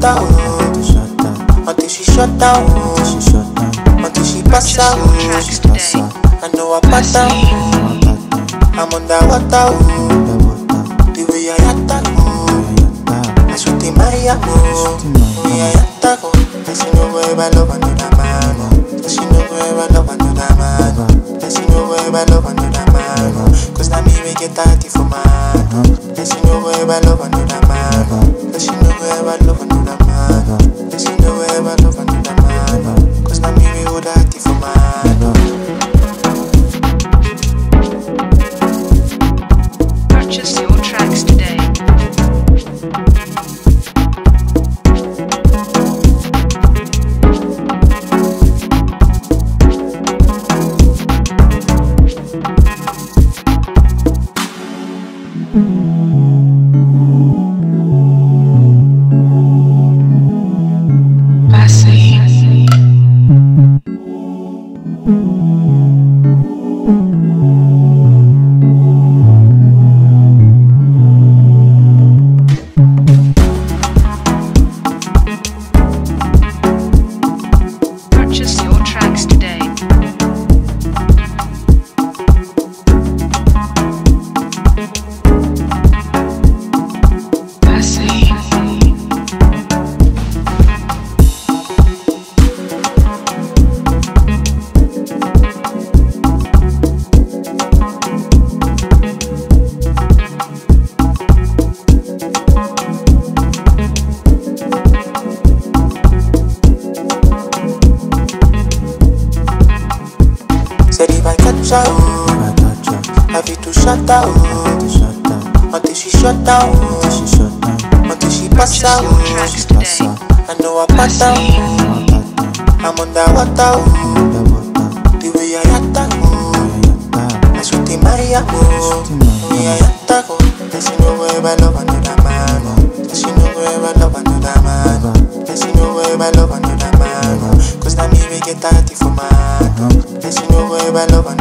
Shut her, oh, until she shut down, oh, until she pass Purchase out, your tracks oh. today. I know I pass out, I'm underwater, oh, the way I attack, oh, I shoot in my eye, oh, the way I attack, oh, Does she know where I love another man, oh, Does she know where I love another man, oh, Does she know where I love another man, oh, Cause now me we get 30 for man, oh, Does she know where I love another man, oh, Does she know where I love another man, oh, Does she know where I love if I catch her, oh, I fit to shut oh, until she shut down, oh, until she pass out. I know I pass out, I'm underwater, oh, the way I attack, oh, I shoot my eye, oh, I attack, oh, does she know where I love another man, oh, she know where I love another man, oh, she know where I love another man, oh, cause now me we get 30 for man, oh, she know where I love another